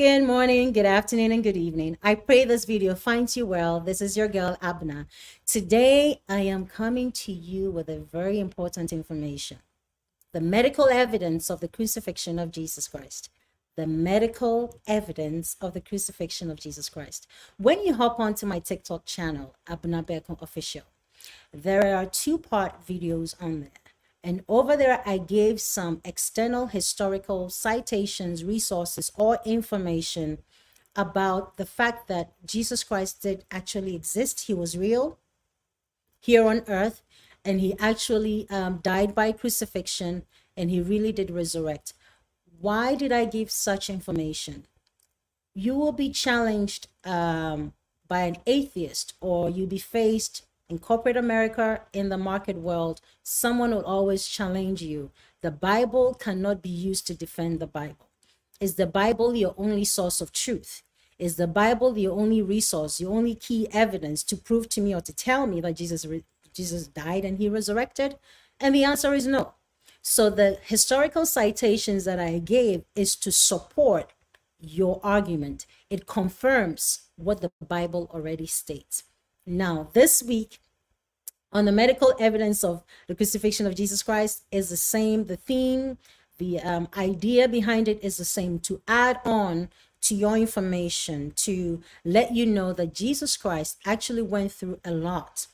Good morning, good afternoon, and good evening. I pray this video finds you well. This is your girl, Abena. Today, I am coming to you with a very important information. The medical evidence of the crucifixion of Jesus Christ. The medical evidence of the crucifixion of Jesus Christ. When you hop onto my TikTok channel, Abena Berko Official, there are two-part videos on there. And over there, I gave some external historical citations, resources, or information about the fact that Jesus Christ did actually exist. He was real here on earth, and he actually um, died by crucifixion, and he really did resurrect. Why did I give such information? You will be challenged um, by an atheist, or you'll be faced in corporate America, in the market world, someone will always challenge you. The Bible cannot be used to defend the Bible. Is the Bible your only source of truth? Is the Bible the only resource, the only key evidence to prove to me or to tell me that Jesus Jesus died and he resurrected? And the answer is no. So the historical citations that I gave is to support your argument. It confirms what the Bible already states. Now, this week, on the medical evidence of the crucifixion of Jesus Christ is the same. The theme, the um, idea behind it is the same to add on to your information to let you know that Jesus Christ actually went through a lot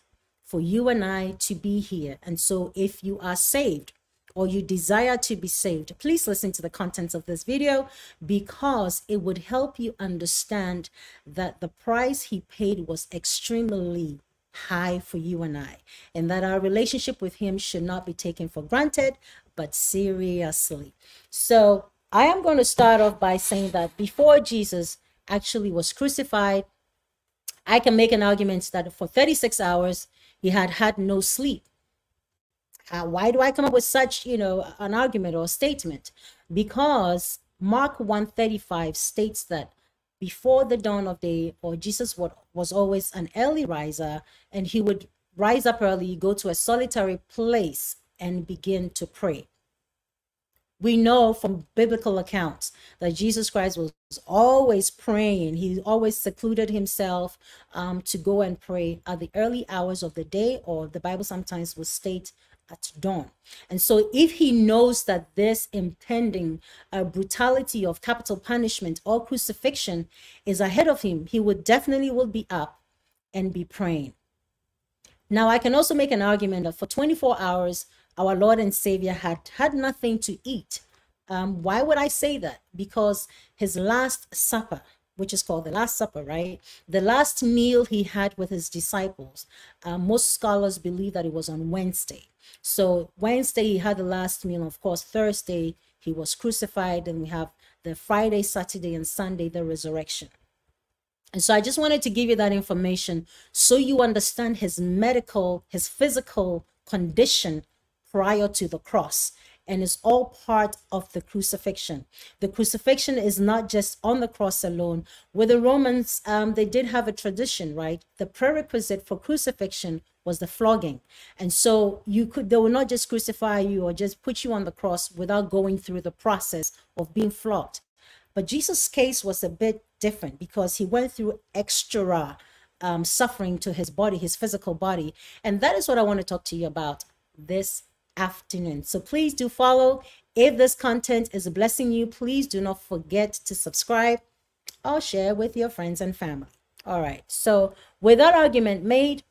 for you and I to be here. And so if you are saved or you desire to be saved, please listen to the contents of this video because it would help you understand that the price he paid was extremely high for you and I, and that our relationship with him should not be taken for granted, but seriously. So I am going to start off by saying that before Jesus actually was crucified, I can make an argument that for 36 hours, he had had no sleep. Uh, why do I come up with such, you know, an argument or statement? Because Mark 135 states that before the dawn of day, or Jesus was always an early riser, and he would rise up early, go to a solitary place, and begin to pray. We know from biblical accounts that Jesus Christ was always praying. He always secluded himself um, to go and pray at the early hours of the day, or the Bible sometimes will state at dawn. And so if he knows that this impending uh, brutality of capital punishment or crucifixion is ahead of him, he would definitely will be up and be praying. Now, I can also make an argument that for 24 hours, our Lord and Savior had had nothing to eat. Um, why would I say that? Because his last supper, which is called the Last Supper, right? The last meal he had with his disciples, uh, most scholars believe that it was on Wednesday. So Wednesday he had the last meal. Of course, Thursday he was crucified, and we have the Friday, Saturday, and Sunday the resurrection. And so I just wanted to give you that information so you understand his medical, his physical condition prior to the cross and is all part of the crucifixion. The crucifixion is not just on the cross alone. With the Romans, um, they did have a tradition, right? The prerequisite for crucifixion was the flogging. And so you could, they will not just crucify you or just put you on the cross without going through the process of being flogged. But Jesus' case was a bit different because he went through extra um, suffering to his body, his physical body. And that is what I want to talk to you about this afternoon. So please do follow. If this content is blessing you, please do not forget to subscribe or share with your friends and family. All right. So with that argument made,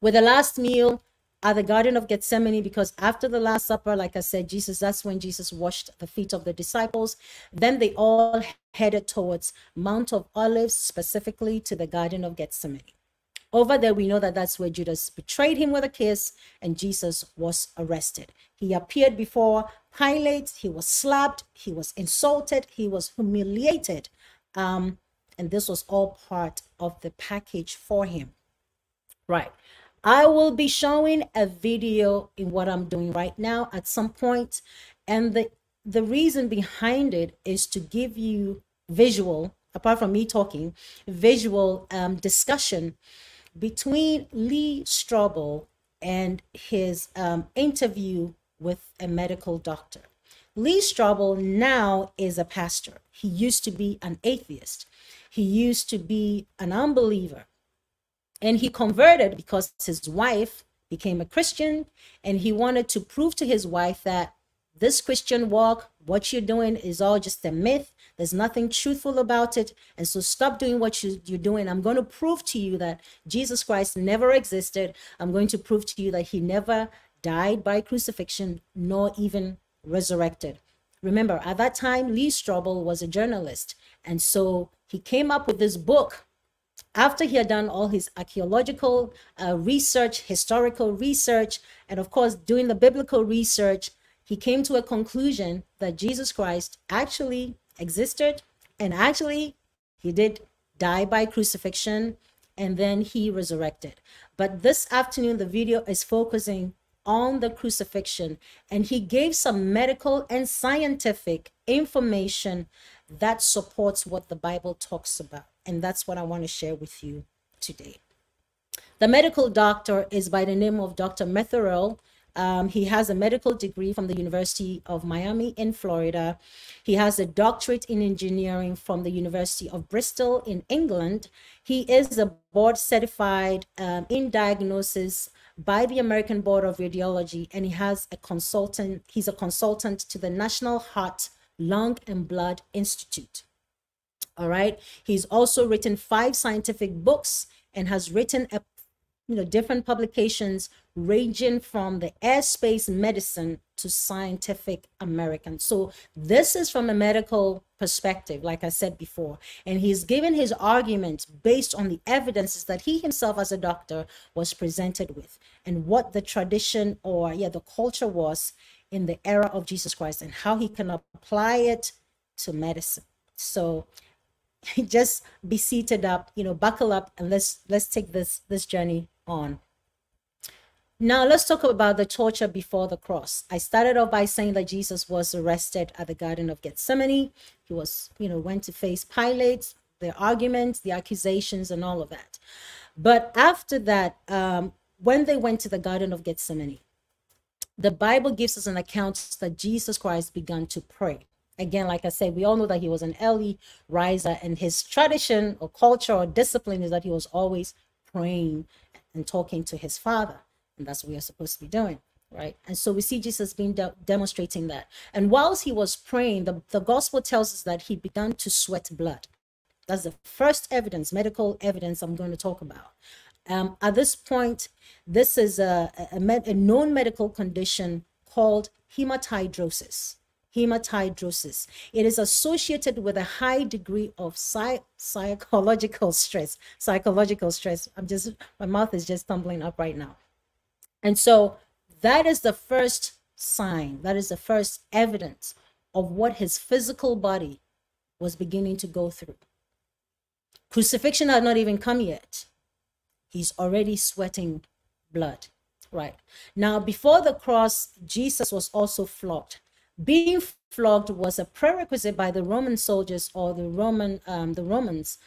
with the last meal at the Garden of Gethsemane, because after the Last Supper, like I said, Jesus, that's when Jesus washed the feet of the disciples. Then they all headed towards Mount of Olives, specifically to the Garden of Gethsemane. Over there, we know that that's where Judas betrayed him with a kiss and Jesus was arrested. He appeared before Pilate. He was slapped. He was insulted. He was humiliated. Um, and this was all part of the package for him. Right. I will be showing a video in what I'm doing right now at some point. And the, the reason behind it is to give you visual, apart from me talking, visual um, discussion between Lee Strobel and his um, interview with a medical doctor. Lee Strobel now is a pastor. He used to be an atheist. He used to be an unbeliever. And he converted because his wife became a Christian and he wanted to prove to his wife that this Christian walk, what you're doing is all just a myth. There's nothing truthful about it. And so stop doing what you, you're doing. I'm going to prove to you that Jesus Christ never existed. I'm going to prove to you that he never died by crucifixion, nor even resurrected. Remember, at that time, Lee Strobel was a journalist. And so he came up with this book after he had done all his archaeological uh, research, historical research, and of course, doing the biblical research, he came to a conclusion that Jesus Christ actually existed and actually he did die by crucifixion and then he resurrected. But this afternoon, the video is focusing on the crucifixion and he gave some medical and scientific information that supports what the Bible talks about. And that's what I want to share with you today. The medical doctor is by the name of Dr. Metherell. Um, he has a medical degree from the University of Miami in Florida. He has a doctorate in engineering from the University of Bristol in England. He is a board certified um, in diagnosis by the American Board of Radiology, and he has a consultant. He's a consultant to the National Heart, Lung, and Blood Institute. All right. He's also written five scientific books and has written a you know different publications ranging from the Aerospace Medicine to scientific american. So this is from a medical perspective like i said before and he's given his arguments based on the evidences that he himself as a doctor was presented with and what the tradition or yeah the culture was in the era of jesus christ and how he can apply it to medicine. So just be seated up you know buckle up and let's let's take this this journey on. Now, let's talk about the torture before the cross. I started off by saying that Jesus was arrested at the Garden of Gethsemane. He was, you know, went to face Pilate, the arguments, the accusations, and all of that. But after that, um, when they went to the Garden of Gethsemane, the Bible gives us an account that Jesus Christ began to pray. Again, like I said, we all know that he was an early riser, and his tradition or culture or discipline is that he was always praying and talking to his father. And that's what we are supposed to be doing, right? And so we see Jesus being de demonstrating that. And whilst he was praying, the, the gospel tells us that he began to sweat blood. That's the first evidence, medical evidence I'm going to talk about. Um, at this point, this is a, a, a known medical condition called hematidrosis hematidrosis. It is associated with a high degree of psych psychological stress. Psychological stress. I'm just, my mouth is just tumbling up right now. And so that is the first sign, that is the first evidence of what his physical body was beginning to go through. Crucifixion had not even come yet. He's already sweating blood. Right. Now, before the cross, Jesus was also flogged being flogged was a prerequisite by the Roman soldiers or the Roman um, the Romans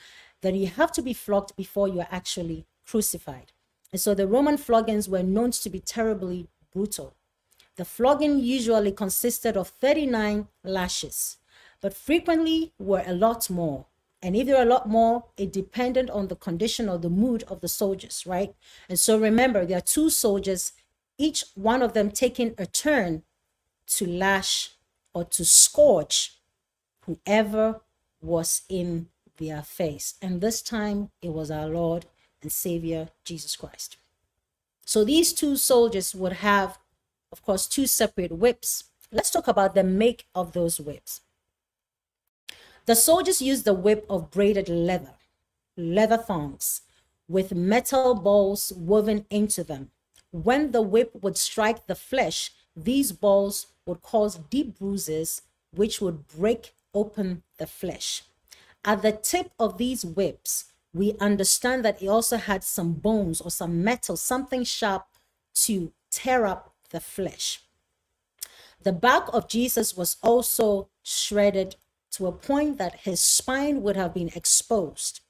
that you have to be flogged before you are actually crucified. And so the Roman floggings were known to be terribly brutal. The flogging usually consisted of 39 lashes, but frequently were a lot more. And if there are a lot more, it depended on the condition or the mood of the soldiers, right? And so remember, there are two soldiers, each one of them taking a turn to lash or to scorch whoever was in their face. And this time it was our Lord and Savior Jesus Christ. So these two soldiers would have, of course, two separate whips. Let's talk about the make of those whips. The soldiers used the whip of braided leather, leather thongs, with metal balls woven into them. When the whip would strike the flesh, these balls would cause deep bruises, which would break open the flesh. At the tip of these whips, we understand that it also had some bones or some metal, something sharp to tear up the flesh. The back of Jesus was also shredded to a point that his spine would have been exposed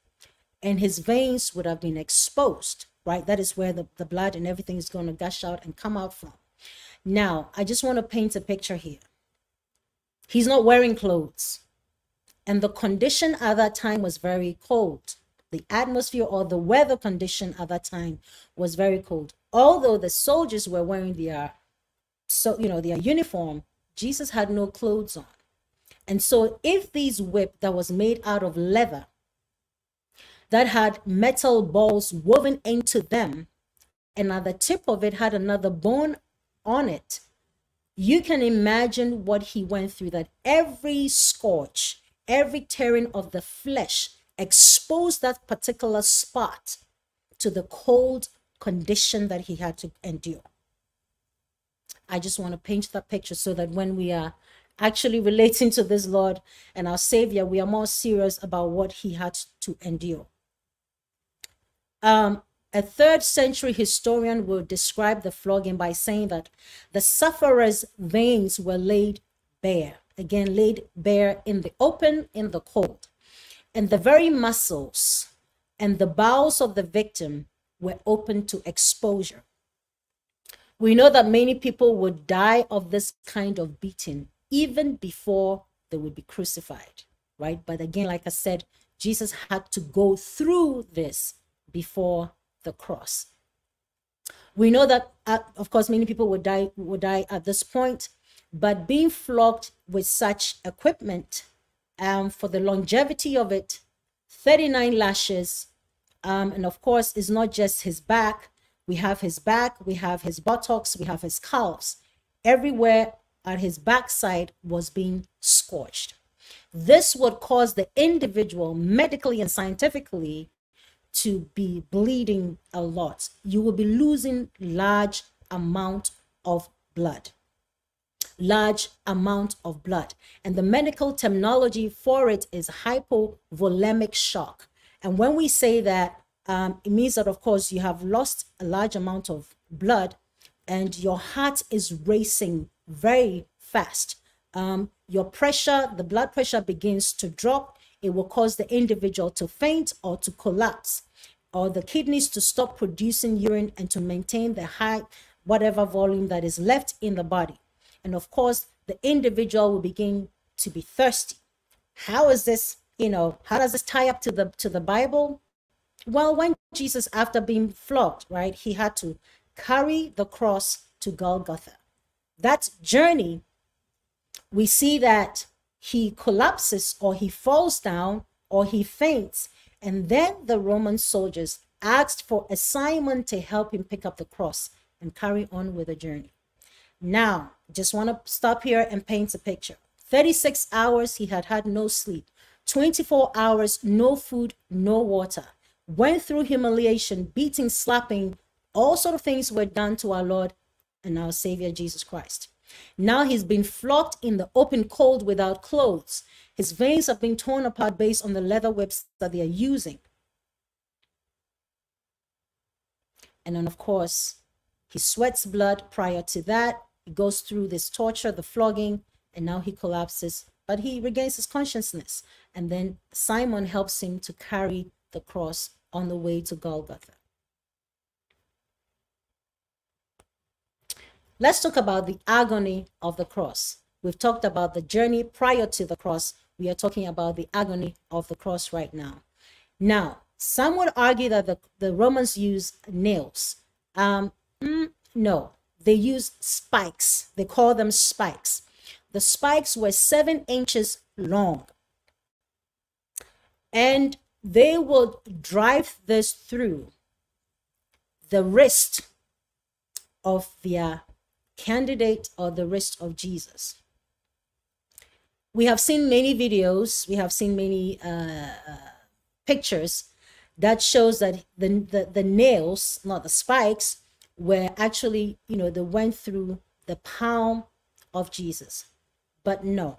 and his veins would have been exposed, right? That is where the, the blood and everything is going to gush out and come out from. Now, I just want to paint a picture here. He's not wearing clothes. And the condition at that time was very cold. The atmosphere or the weather condition at that time was very cold. Although the soldiers were wearing their so you know their uniform, Jesus had no clothes on. And so if these whip that was made out of leather that had metal balls woven into them, and at the tip of it had another bone on it, you can imagine what he went through that every scorch, every tearing of the flesh exposed that particular spot to the cold condition that he had to endure. I just want to paint that picture so that when we are actually relating to this Lord and our Savior, we are more serious about what he had to endure. Um, a third century historian will describe the flogging by saying that the sufferer's veins were laid bare, again, laid bare in the open, in the cold. And the very muscles and the bowels of the victim were open to exposure. We know that many people would die of this kind of beating even before they would be crucified, right? But again, like I said, Jesus had to go through this before the cross. We know that, uh, of course, many people would die would die at this point, but being flogged with such equipment um, for the longevity of it, 39 lashes, um, and of course, it's not just his back. We have his back, we have his buttocks, we have his calves. Everywhere at his backside was being scorched. This would cause the individual medically and scientifically to be bleeding a lot. You will be losing large amount of blood. Large amount of blood. And the medical terminology for it is hypovolemic shock. And when we say that, um, it means that, of course, you have lost a large amount of blood and your heart is racing very fast. Um, your pressure, the blood pressure begins to drop. It will cause the individual to faint or to collapse or the kidneys to stop producing urine and to maintain the high whatever volume that is left in the body. And of course, the individual will begin to be thirsty. How is this, you know, how does this tie up to the to the Bible? Well, when Jesus, after being flogged, right, he had to carry the cross to Golgotha. That journey, we see that he collapses or he falls down or he faints and then the Roman soldiers asked for a Simon to help him pick up the cross and carry on with the journey. Now, just want to stop here and paint a picture. 36 hours he had had no sleep. 24 hours, no food, no water. Went through humiliation, beating, slapping, all sort of things were done to our Lord and our Savior Jesus Christ. Now he's been flogged in the open cold without clothes. His veins have been torn apart based on the leather whips that they are using. And then, of course, he sweats blood prior to that. He goes through this torture, the flogging, and now he collapses, but he regains his consciousness. And then Simon helps him to carry the cross on the way to Golgotha. Let's talk about the agony of the cross. We've talked about the journey prior to the cross. We are talking about the agony of the cross right now. Now, some would argue that the, the Romans use nails. Um, mm, no, they use spikes. They call them spikes. The spikes were seven inches long. And they would drive this through the wrist of their candidate or the wrist of Jesus we have seen many videos, we have seen many uh, pictures that shows that the, the, the nails, not the spikes, were actually, you know, they went through the palm of Jesus. But no,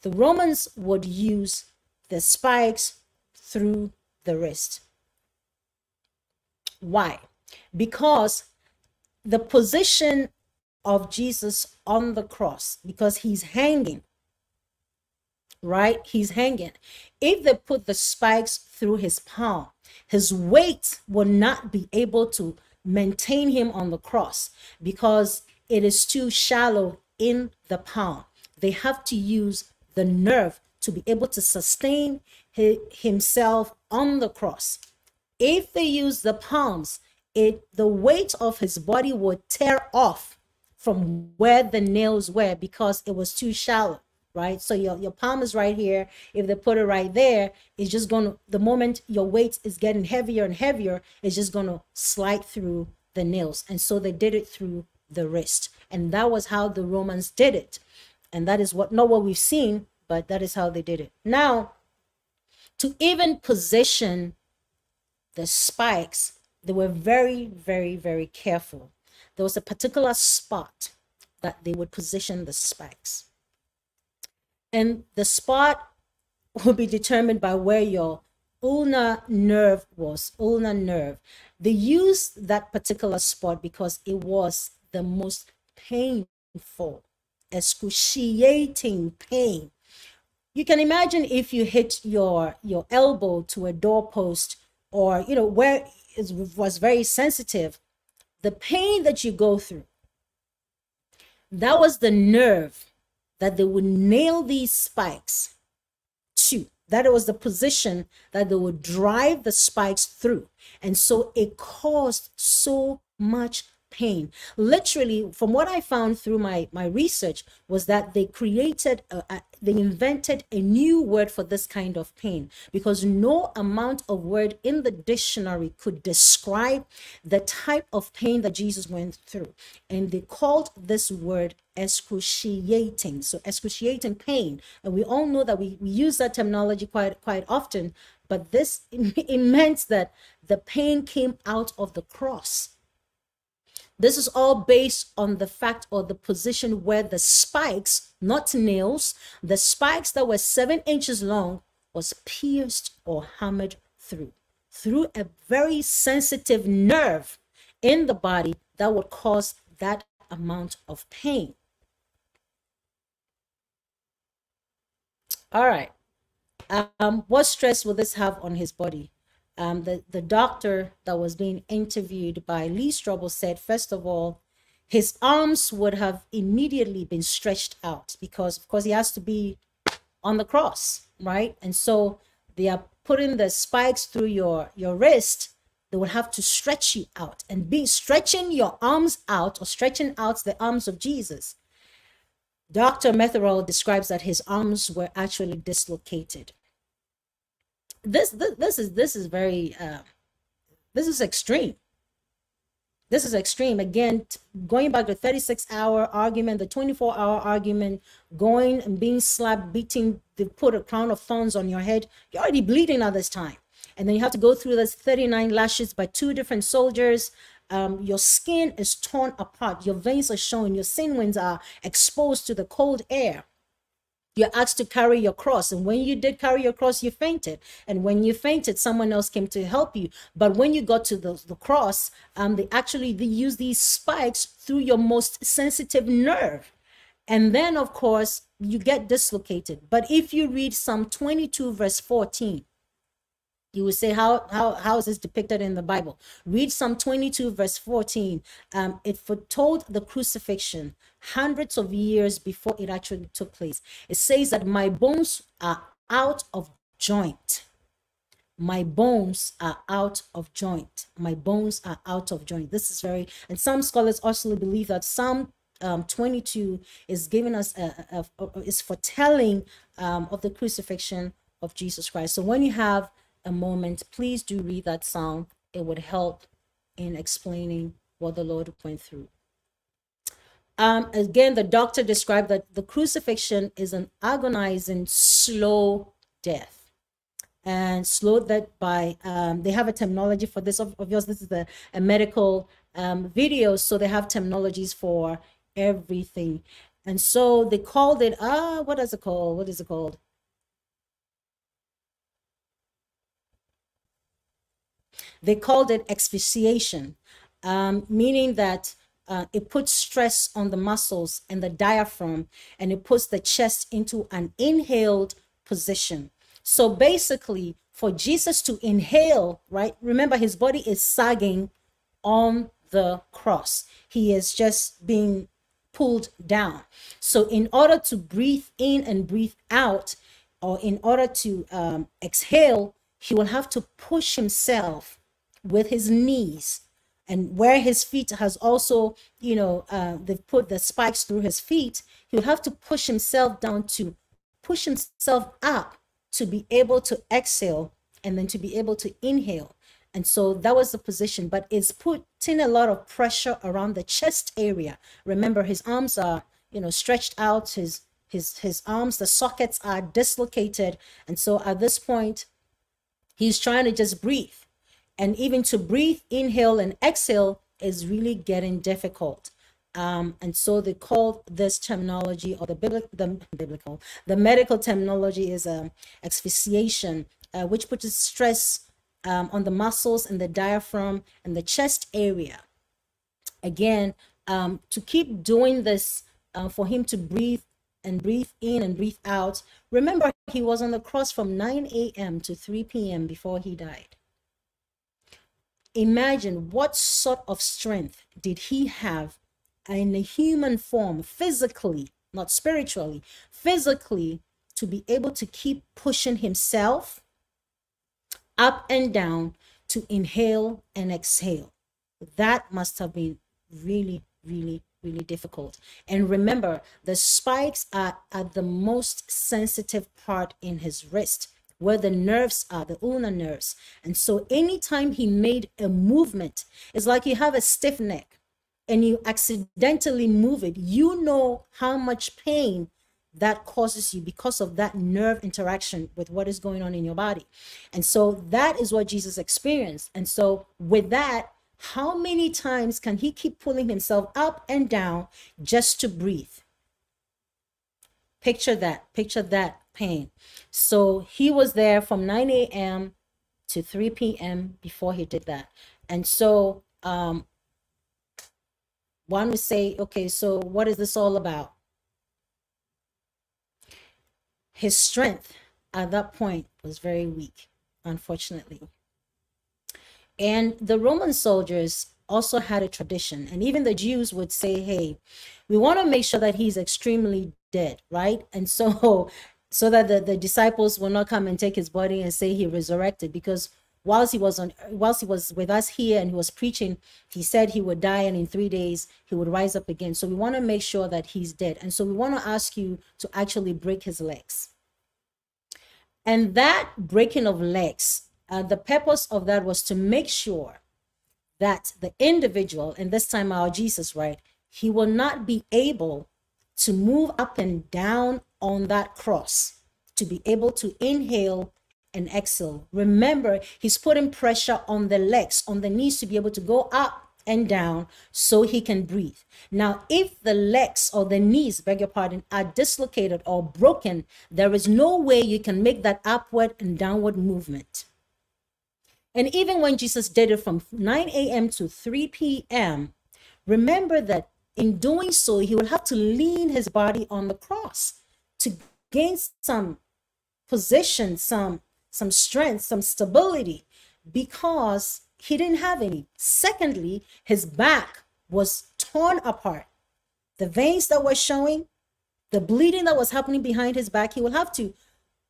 the Romans would use the spikes through the wrist. Why? Because the position of Jesus on the cross, because he's hanging, right? He's hanging. If they put the spikes through his palm, his weight will not be able to maintain him on the cross because it is too shallow in the palm. they have to use the nerve to be able to sustain himself on the cross. If they use the palms, it the weight of his body would tear off from where the nails were because it was too shallow right? So your, your palm is right here. If they put it right there it's just gonna the moment your weight is getting heavier and heavier it's just gonna slide through the nails. And so they did it through the wrist. And that was how the romans did it. And that is what not what we've seen but that is how they did it. Now to even position the spikes they were very very very careful there was a particular spot that they would position the spikes. And the spot will be determined by where your ulnar nerve was ulnar nerve. They used that particular spot because it was the most painful excruciating pain. You can imagine if you hit your your elbow to a doorpost or you know where it was very sensitive the pain that you go through that was the nerve that they would nail these spikes to. That was the position that they would drive the spikes through. And so it caused so much pain. Literally, from what I found through my, my research, was that they created, a, a, they invented a new word for this kind of pain because no amount of word in the dictionary could describe the type of pain that Jesus went through. And they called this word excruciating. So excruciating pain. And we all know that we, we use that terminology quite quite often, but this it meant that the pain came out of the cross this is all based on the fact or the position where the spikes, not nails, the spikes that were seven inches long was pierced or hammered through, through a very sensitive nerve in the body that would cause that amount of pain. All right. Um, what stress will this have on his body? Um, the, the doctor that was being interviewed by Lee Strobel said, first of all, his arms would have immediately been stretched out because, of course, he has to be on the cross, right? And so they are putting the spikes through your, your wrist. They would have to stretch you out and be stretching your arms out or stretching out the arms of Jesus. Dr. Metherell describes that his arms were actually dislocated this, this this is this is very uh, this is extreme. This is extreme. Again going back to 36 hour argument the 24 hour argument going and being slapped beating they put a crown of thorns on your head you're already bleeding at this time. And then you have to go through this 39 lashes by two different soldiers. Um, your skin is torn apart. Your veins are showing. Your sinews are exposed to the cold air you're asked to carry your cross. And when you did carry your cross, you fainted. And when you fainted, someone else came to help you. But when you got to the, the cross, um, they actually they use these spikes through your most sensitive nerve. And then, of course, you get dislocated. But if you read Psalm 22, verse 14, you would say how how how is this depicted in the bible? Read psalm 22 verse 14 um, it foretold the crucifixion hundreds of years before it actually took place. It says that my bones are out of joint. My bones are out of joint. My bones are out of joint. This is very and some scholars also believe that psalm um, 22 is giving us a, a, a, is foretelling um, of the crucifixion of jesus christ. So when you have a moment, please do read that song. It would help in explaining what the Lord went through. Um, again, the doctor described that the crucifixion is an agonizing, slow death. And slow that by, um, they have a terminology for this. Of Obviously, this is a, a medical um, video, so they have terminologies for everything. And so they called it, ah, uh, what is it called? What is it called? They called it asphyxiation, um, meaning that uh, it puts stress on the muscles and the diaphragm and it puts the chest into an inhaled position. So basically, for Jesus to inhale, right? Remember, his body is sagging on the cross. He is just being pulled down. So in order to breathe in and breathe out, or in order to um, exhale, he will have to push himself with his knees and where his feet has also you know uh, they've put the spikes through his feet he'll have to push himself down to push himself up to be able to exhale and then to be able to inhale. And so that was the position but it's putting a lot of pressure around the chest area. Remember his arms are you know stretched out his his his arms the sockets are dislocated. And so at this point he's trying to just breathe and even to breathe inhale and exhale is really getting difficult. Um, and so they call this terminology or the biblical the biblical the medical terminology is um, asphyxiation uh, which puts stress um, on the muscles and the diaphragm and the chest area. Again um, to keep doing this uh, for him to breathe and breathe in and breathe out remember he was on the cross from 9 a.m to 3 p.m before he died imagine what sort of strength did he have in a human form physically not spiritually physically to be able to keep pushing himself up and down to inhale and exhale? That must have been really really really difficult. And remember the spikes are at the most sensitive part in his wrist where the nerves are, the ulnar nerves. And so anytime he made a movement, it's like you have a stiff neck and you accidentally move it, you know how much pain that causes you because of that nerve interaction with what is going on in your body. And so that is what Jesus experienced. And so with that, how many times can he keep pulling himself up and down just to breathe? Picture that, picture that pain. So he was there from 9 a.m. to 3 p.m. before he did that. And so um, one would say, okay, so what is this all about? His strength at that point was very weak, unfortunately. And the Roman soldiers also had a tradition, and even the Jews would say, hey, we want to make sure that he's extremely dead, right? And so so that the, the disciples will not come and take his body and say he resurrected because whilst he was on whilst he was with us here and he was preaching he said he would die and in three days he would rise up again. So we want to make sure that he's dead. And so we want to ask you to actually break his legs. And that breaking of legs uh, the purpose of that was to make sure that the individual and this time our jesus right he will not be able to move up and down on that cross to be able to inhale and exhale. Remember, he's putting pressure on the legs, on the knees to be able to go up and down so he can breathe. Now, if the legs or the knees, beg your pardon, are dislocated or broken, there is no way you can make that upward and downward movement. And even when Jesus did it from 9 a.m. to 3 p.m., remember that in doing so, he will have to lean his body on the cross to gain some position, some some strength, some stability because he didn't have any. Secondly, his back was torn apart. The veins that were showing, the bleeding that was happening behind his back, he will have to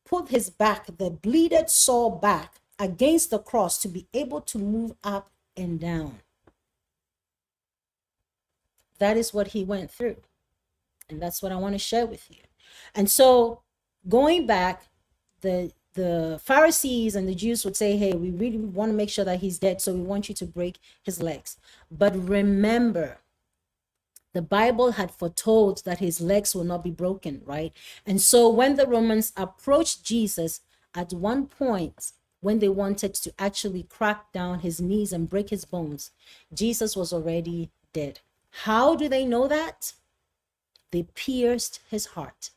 put his back, the bleeded sore back, against the cross to be able to move up and down. That is what he went through. And that's what I want to share with you. And so going back, the the Pharisees and the Jews would say, Hey, we really want to make sure that he's dead, so we want you to break his legs. But remember, the Bible had foretold that his legs will not be broken, right? And so when the Romans approached Jesus at one point, when they wanted to actually crack down his knees and break his bones, Jesus was already dead. How do they know that? They pierced his heart.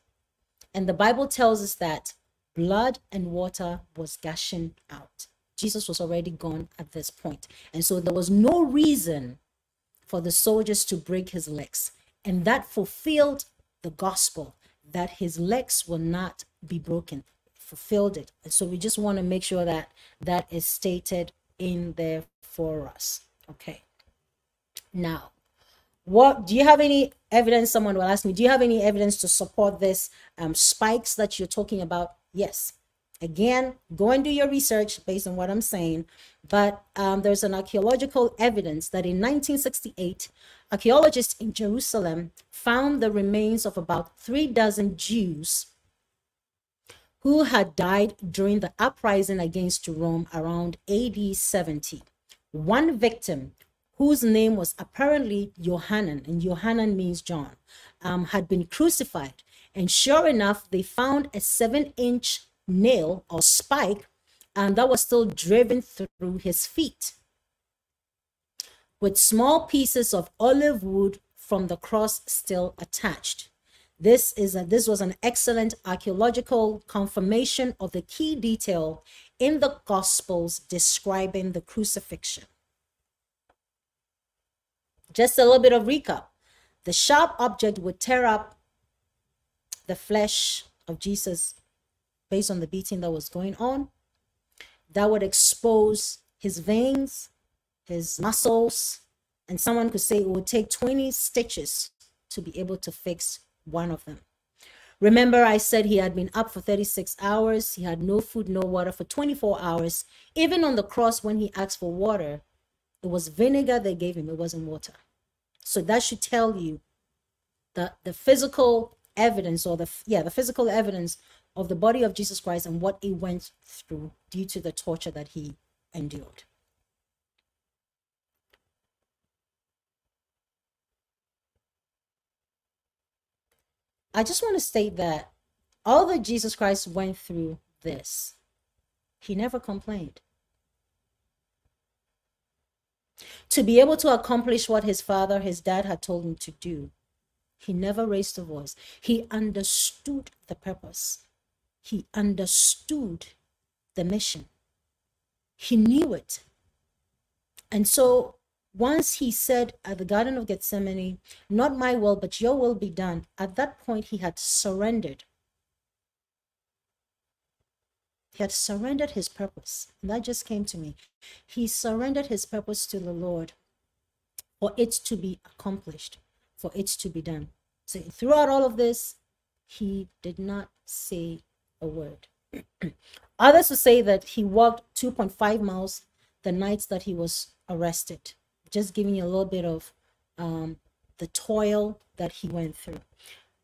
And the Bible tells us that blood and water was gushing out. Jesus was already gone at this point. And so there was no reason for the soldiers to break his legs. And that fulfilled the gospel that his legs will not be broken. fulfilled it. And so we just want to make sure that that is stated in there for us. Okay. Now, what do you have any evidence? Someone will ask me, do you have any evidence to support this um, spikes that you're talking about? Yes. Again, go and do your research based on what I'm saying. But um, there's an archaeological evidence that in 1968, archaeologists in Jerusalem found the remains of about three dozen Jews who had died during the uprising against Rome around AD 70. One victim, whose name was apparently Johanan, and Johanan means John, um, had been crucified. And sure enough, they found a seven inch nail or spike and that was still driven through his feet with small pieces of olive wood from the cross still attached. This is a, this was an excellent archaeological confirmation of the key detail in the Gospels describing the crucifixion. Just a little bit of recap. The sharp object would tear up the flesh of Jesus based on the beating that was going on. That would expose his veins, his muscles, and someone could say it would take 20 stitches to be able to fix one of them. Remember, I said he had been up for 36 hours. He had no food, no water for 24 hours. Even on the cross, when he asked for water, it was vinegar they gave him, it wasn't water. So that should tell you the, the physical evidence or the yeah the physical evidence of the body of Jesus Christ and what he went through due to the torture that he endured. I just want to state that although Jesus Christ went through this, he never complained. To be able to accomplish what his father, his dad had told him to do, he never raised a voice. He understood the purpose he understood the mission. He knew it. And so once he said at the Garden of Gethsemane, Not my will, but your will be done, at that point he had surrendered. He had surrendered his purpose. And that just came to me. He surrendered his purpose to the Lord for it to be accomplished, for it to be done. So throughout all of this, he did not say a word. Others would say that he walked 2.5 miles the nights that he was arrested, just giving you a little bit of um, the toil that he went through.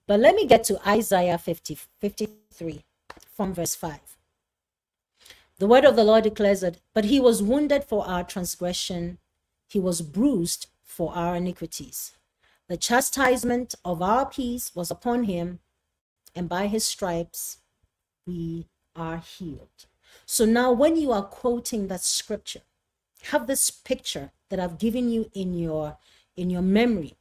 But let me get to Isaiah 50, 53 from verse 5. The word of the Lord declares that, but he was wounded for our transgression, he was bruised for our iniquities. The chastisement of our peace was upon him, and by his stripes we are healed. So now when you are quoting that scripture, have this picture that I've given you in your in your memory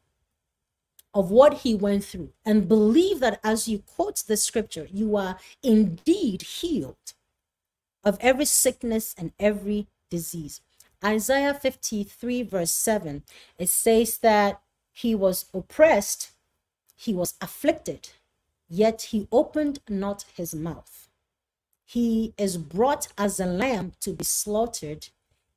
of what he went through and believe that as you quote the scripture, you are indeed healed of every sickness and every disease. Isaiah 53, verse 7, it says that he was oppressed, he was afflicted, yet he opened not his mouth. He is brought as a lamb to be slaughtered,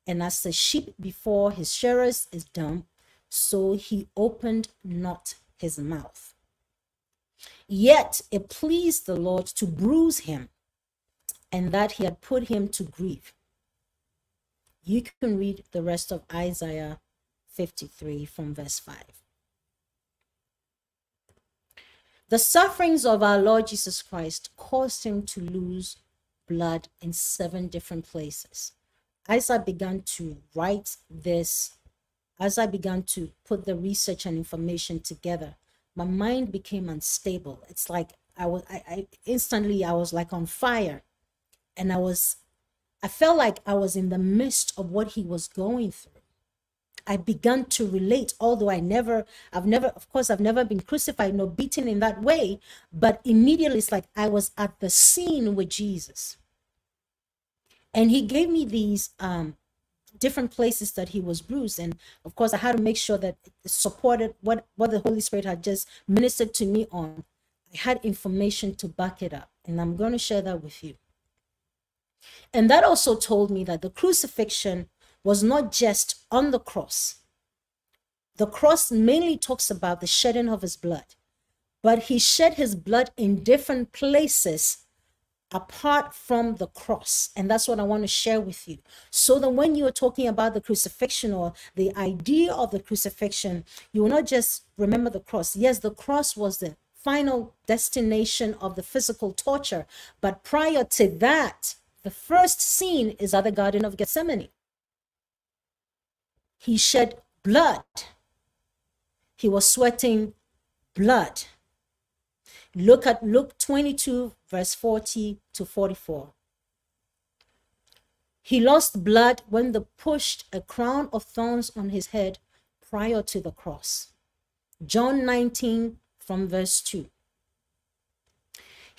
and as a sheep before his shearers is dumb, so he opened not his mouth. Yet it pleased the Lord to bruise him, and that he had put him to grief. You can read the rest of Isaiah 53 from verse 5. The sufferings of our Lord Jesus Christ caused him to lose blood in seven different places. As I began to write this, as I began to put the research and information together, my mind became unstable. It's like I was, I, I instantly, I was like on fire. And I was, I felt like I was in the midst of what he was going through. I began to relate, although I never, I've never, of course, I've never been crucified nor beaten in that way, but immediately it's like I was at the scene with Jesus. And he gave me these um, different places that he was bruised. And of course, I had to make sure that it supported what, what the Holy Spirit had just ministered to me on. I had information to back it up. And I'm going to share that with you. And that also told me that the crucifixion was not just on the cross. The cross mainly talks about the shedding of his blood, but he shed his blood in different places apart from the cross. And that's what I want to share with you. So that when you're talking about the crucifixion or the idea of the crucifixion, you will not just remember the cross. Yes, the cross was the final destination of the physical torture. But prior to that, the first scene is at the Garden of Gethsemane. He shed blood. He was sweating blood. Look at Luke 22, verse 40 to 44. He lost blood when they pushed a crown of thorns on his head prior to the cross. John 19, from verse 2.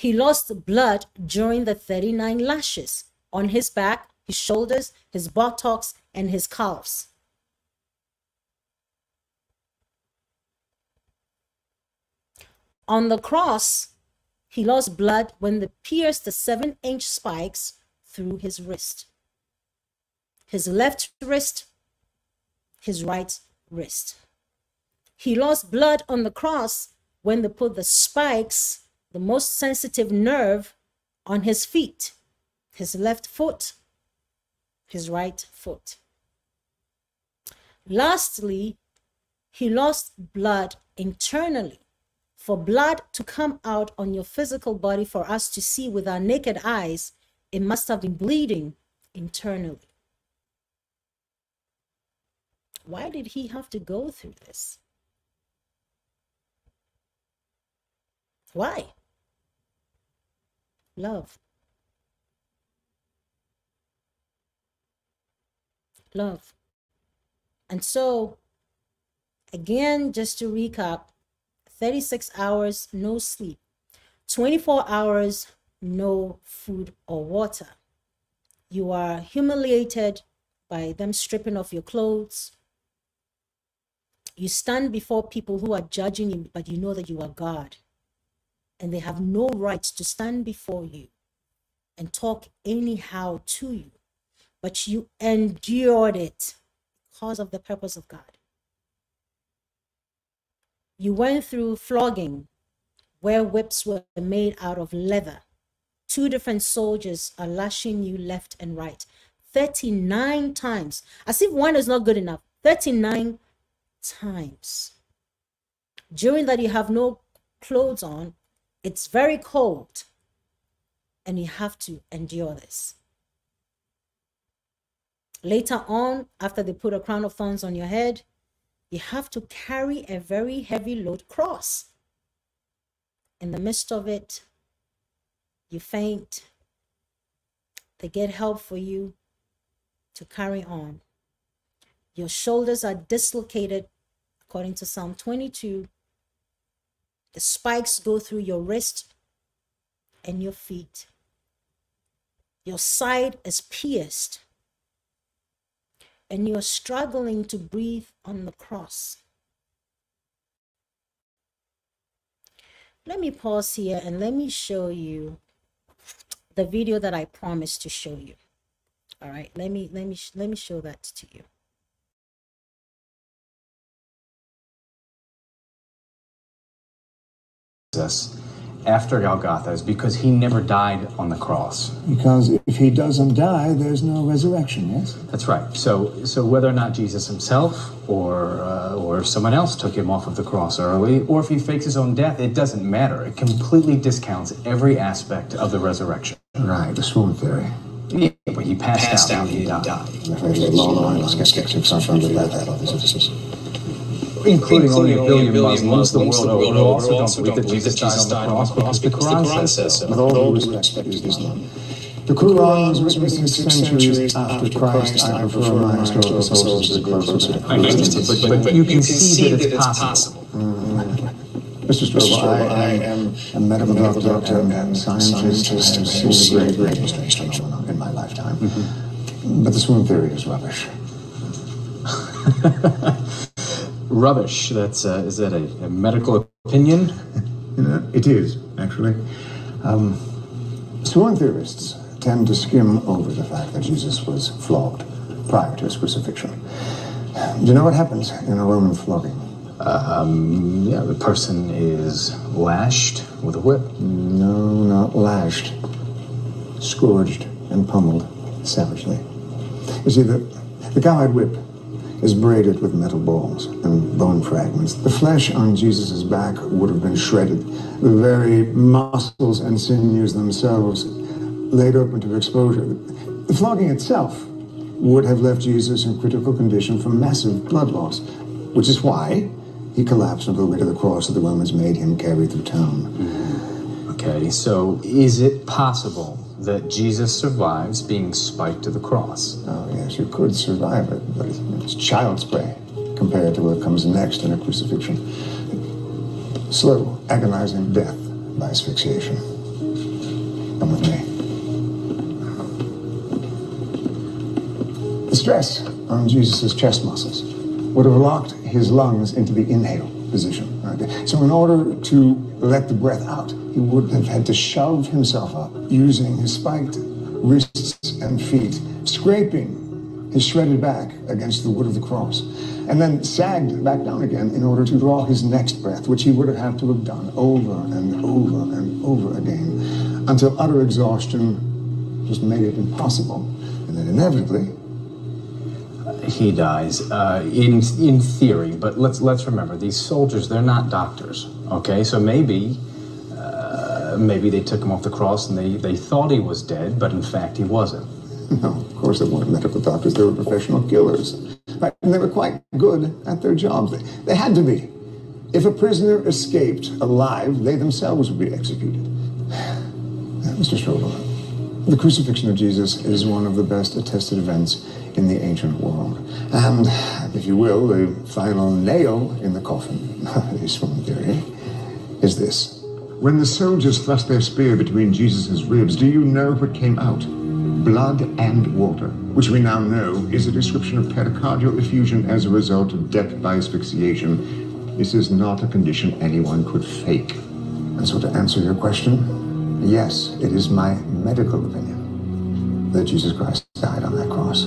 He lost blood during the 39 lashes on his back, his shoulders, his buttocks, and his calves. On the cross, he lost blood when they pierced the seven inch spikes through his wrist. His left wrist, his right wrist. He lost blood on the cross when they put the spikes, the most sensitive nerve, on his feet, his left foot, his right foot. Lastly, he lost blood internally for blood to come out on your physical body for us to see with our naked eyes, it must have been bleeding internally. Why did he have to go through this? Why? Love. Love. And so, again, just to recap, 36 hours, no sleep. 24 hours, no food or water. You are humiliated by them stripping off your clothes. You stand before people who are judging you, but you know that you are God. And they have no right to stand before you and talk anyhow to you. But you endured it because of the purpose of God. You went through flogging, where whips were made out of leather. Two different soldiers are lashing you left and right. 39 times. As if one is not good enough. 39 times. During that, you have no clothes on. It's very cold. And you have to endure this. Later on, after they put a crown of thorns on your head, you have to carry a very heavy load cross. In the midst of it, you faint. They get help for you to carry on. Your shoulders are dislocated, according to Psalm 22. The spikes go through your wrist and your feet. Your side is pierced and you're struggling to breathe on the cross. Let me pause here and let me show you the video that I promised to show you. All right, let me let me let me show that to you. This after Golgotha is because he never died on the cross. Because if he doesn't die, there's no resurrection, yes? That's right. So, so whether or not Jesus himself or, uh, or someone else took him off of the cross early, or if he fakes his own death, it doesn't matter. It completely discounts every aspect of the resurrection. Right, the swoon theory. Yeah, but he passed, passed out, out and he died. died. Very long skeptics have suffered under that hypothesis including, only a billion, billion Muslims, the world over, who also don't believe that Jesus died on the cross because the Quran says so. With all due respect to Islam. The Quran was written six centuries after Christ. I prefer my historical sources to closer I understand, but, but you can see that it's possible. Mr. Strobel, I, I am a medical doctor and scientist. I have seen a great, great strange in my lifetime. Mm-hmm. But the swoon theory is rubbish. rubbish. That's uh, is that a, a medical opinion? you it is actually. Um, swoon theorists tend to skim over the fact that Jesus was flogged prior to his crucifixion. Do you know what happens in a Roman flogging? Um, yeah, the person is lashed with a whip. No, not lashed. Scourged and pummeled savagely. You see, the, the cowhide whip is braided with metal balls and bone fragments. The flesh on Jesus' back would have been shredded. The very muscles and sinews themselves laid open to exposure. The flogging itself would have left Jesus in critical condition from massive blood loss, which is why he collapsed under the weight of the cross that the Romans made him carry through town. Okay, so is it possible that Jesus survives being spiked to the cross? Oh, yes, you could survive it, but it's child's play compared to what comes next in a crucifixion. Slow, agonizing death by asphyxiation. Come with me. The stress on Jesus' chest muscles would have locked his lungs into the inhale position. Right? So, in order to let the breath out, he would have had to shove himself up using his spiked wrists and feet, scraping his shredded back against the wood of the cross, and then sagged back down again in order to draw his next breath, which he would have had to have done over and over and over again until utter exhaustion just made it impossible. And then inevitably, he dies uh, in in theory but let's let's remember these soldiers they're not doctors okay? So maybe uh, maybe they took him off the cross and they they thought he was dead but in fact he wasn't. No of course they weren't medical doctors. They were professional killers. Right? and they were quite good at their jobs. They, they had to be. If a prisoner escaped alive they themselves would be executed. Mr strobel the crucifixion of jesus is one of the best attested events in the ancient world. And, if you will, the final nail in the coffin, this one theory, is this. When the soldiers thrust their spear between Jesus' ribs, do you know what came out? Blood and water, which we now know is a description of pericardial effusion as a result of death by asphyxiation. This is not a condition anyone could fake. And so, to answer your question, yes, it is my medical opinion that Jesus Christ died on that cross.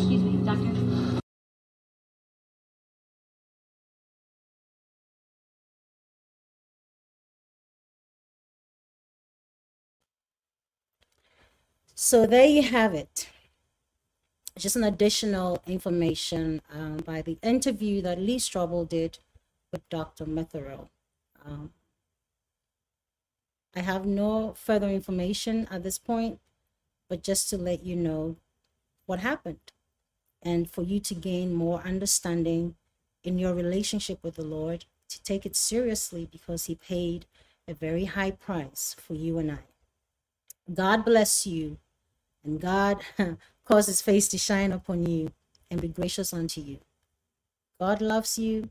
So there you have it. Just an additional information um, by the interview that Lee Strobel did with Dr. Metherell. Um, I have no further information at this point, but just to let you know what happened and for you to gain more understanding in your relationship with the Lord, to take it seriously because He paid a very high price for you and I. God bless you, and God cause His face to shine upon you and be gracious unto you. God loves you,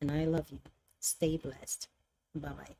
and I love you. Stay blessed. Bye bye.